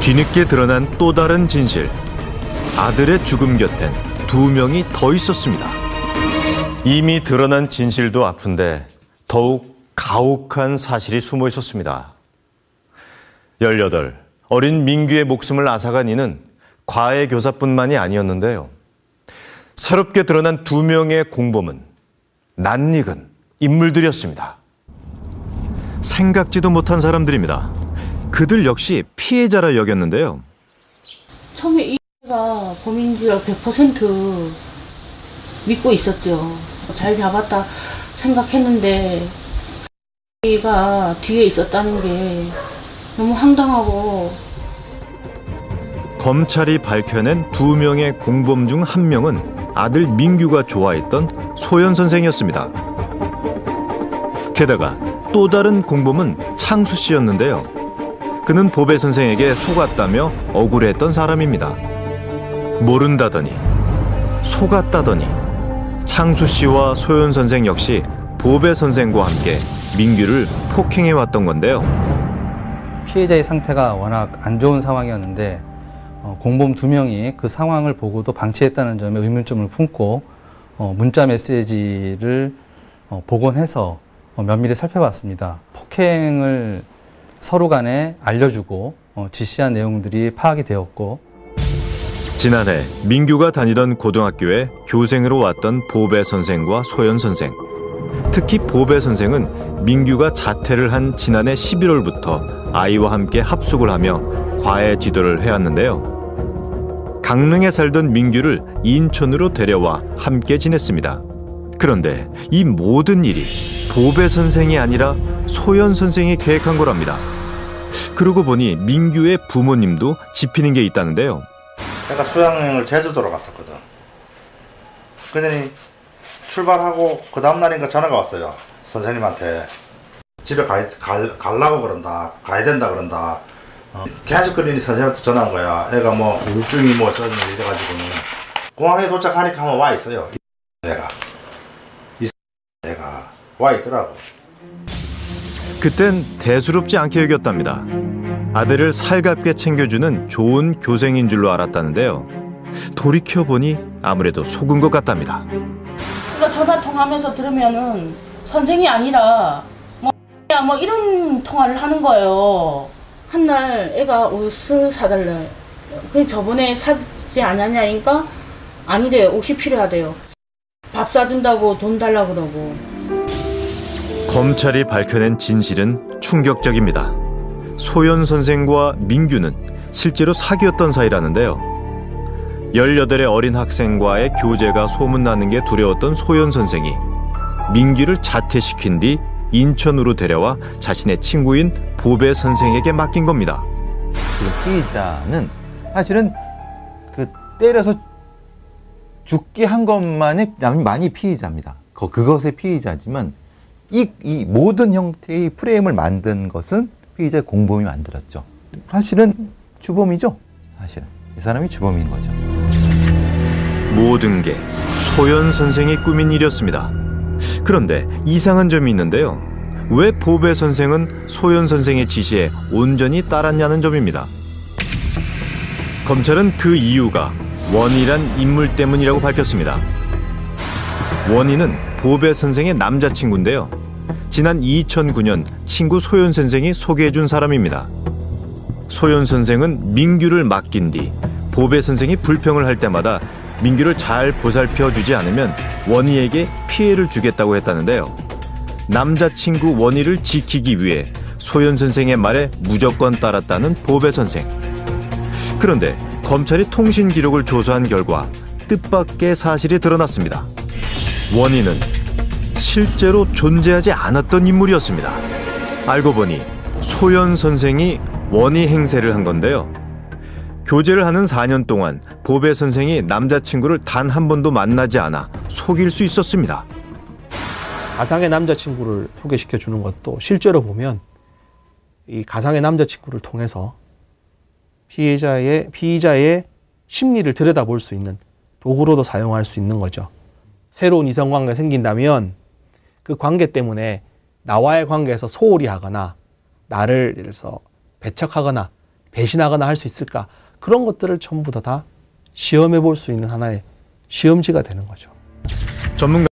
뒤늦게 드러난 또 다른 진실. 아들의 죽음 곁엔 두 명이 더 있었습니다. 이미 드러난 진실도 아픈데 더욱 가혹한 사실이 숨어 있었습니다. 18. 어린 민규의 목숨을 앗아간 이는 과외 교사뿐만이 아니었는데요. 새롭게 드러난 두 명의 공범은 낯익은 인물들이었습니다. 생각지도 못한 사람들입니다. 그들 역시 피해자라 여겼는데요. 처음에 이가 범인 줄100% 믿고 있었죠. 잘 잡았다 생각했는데 이가 뒤에 있었다는 게 너무 황당하고 검찰이 밝혀낸 두 명의 공범 중 한 명은 아들 민규가 좋아했던 소연 선생이었습니다. 게다가 또 다른 공범은 창수 씨였는데요. 그는 보배 선생에게 속았다며 억울했던 사람입니다. 모른다더니 속았다더니 창수 씨와 소연 선생 역시 보배 선생과 함께 민규를 폭행해 왔던 건데요. 피해자의 상태가 워낙 안 좋은 상황이었는데 어, 공범 두 명이 그 상황을 보고도 방치했다는 점에 의문점을 품고 어, 문자 메시지를 어, 복원해서 어, 면밀히 살펴봤습니다. 폭행을 서로 간에 알려주고 어, 지시한 내용들이 파악이 되었고 지난해 민규가 다니던 고등학교에 교생으로 왔던 보배 선생과 소연 선생. 특히 보배 선생은 민규가 자퇴를 한 지난해 11월부터 아이와 함께 합숙을 하며 과외 지도를 해왔는데요. 강릉에 살던 민규를 인천으로 데려와 함께 지냈습니다. 그런데 이 모든 일이 보배 선생이 아니라 소연 선생이 계획한 거랍니다. 그러고 보니 민규의 부모님도 집히는 게 있다는데요. 내가 수양여행을 제주도로 갔었거든. 그러더니 출발하고 그 다음날인가 전화가 왔어요. 선생님한테. 집에 가, 갈, 갈라고 그런다. 가야 된다 그런다. 어, 계속 그러니 선생님한테 전화한 거야. 애가 뭐 우울증이 뭐 어쩌니 이래가지고는. 공항에 도착하니까 한번 와 있어요. 애가. 이 애가 와 있더라고. 그땐 대수롭지 않게 여겼답니다. 아들을 살갑게 챙겨주는 좋은 교생인 줄로 알았다는데요. 돌이켜보니 아무래도 속은 것 같답니다. 그러니까 전화 통화하면서 들으면은 선생이 아니라 뭐, 야, 뭐 이런 통화를 하는 거예요. 한 날 애가 옷을 사달래. 그 저번에 사지 않았냐니까 아니래 옷이 필요하대요. 밥 사준다고 돈 달라 그러고. 검찰이 밝혀낸 진실은 충격적입니다. 소연 선생과 민규는 실제로 사귀었던 사이라는데요. 18의 어린 학생과의 교제가 소문나는 게 두려웠던 소연 선생이 민규를 자퇴시킨 뒤 인천으로 데려와 자신의 친구인 보배 선생에게 맡긴 겁니다. 지금 피의자는 사실은 그 때려서 죽게 한 것만이 많이 피의자입니다. 그것의 피의자지만 이, 이 모든 형태의 프레임을 만든 것은 피의자의 공범이 만들었죠. 사실은 주범이죠. 사실은 이 사람이 주범인 거죠. 모든 게 소연 선생이 꾸민 일이었습니다. 그런데 이상한 점이 있는데요. 왜 보배 선생은 소연 선생의 지시에 온전히 따랐냐는 점입니다. 검찰은 그 이유가 원이란 인물 때문이라고 밝혔습니다. 원인은 보배 선생의 남자친구인데요. 지난 2009년 친구 소연 선생이 소개해 준 사람입니다. 소연 선생은 민규를 맡긴 뒤 보배 선생이 불평을 할 때마다 민규를 잘 보살펴 주지 않으면 원희에게 피해를 주겠다고 했다는데요. 남자친구 원희를 지키기 위해 소연 선생의 말에 무조건 따랐다는 보배 선생. 그런데 검찰이 통신 기록을 조사한 결과 뜻밖의 사실이 드러났습니다. 원희는 실제로 존재하지 않았던 인물이었습니다. 알고 보니 소연 선생이 원희 행세를 한 건데요. 교제를 하는 4년 동안 보배 선생이 남자친구를 단 한 번도 만나지 않아 속일 수 있었습니다. 가상의 남자친구를 소개시켜 주는 것도 실제로 보면 이 가상의 남자친구를 통해서 피해자의 피의자의 심리를 들여다볼 수 있는 도구로도 사용할 수 있는 거죠. 새로운 이성관계가 생긴다면 그 관계 때문에 나와의 관계에서 소홀히 하거나 나를 예를 들어서 배척하거나 배신하거나 할 수 있을까? 그런 것들을 전부 다 다 시험해 볼 수 있는 하나의 시험지가 되는 거죠. 전문가